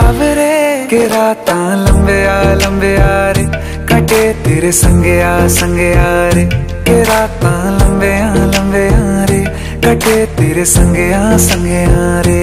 बाबरे के रात लंबे आ लंबे आ रे, कटे तेरे संगे आ संगे आ रे। के रात लंबे आ लंबे आ रे, कटे तेरे संगे आ संगे आ रे।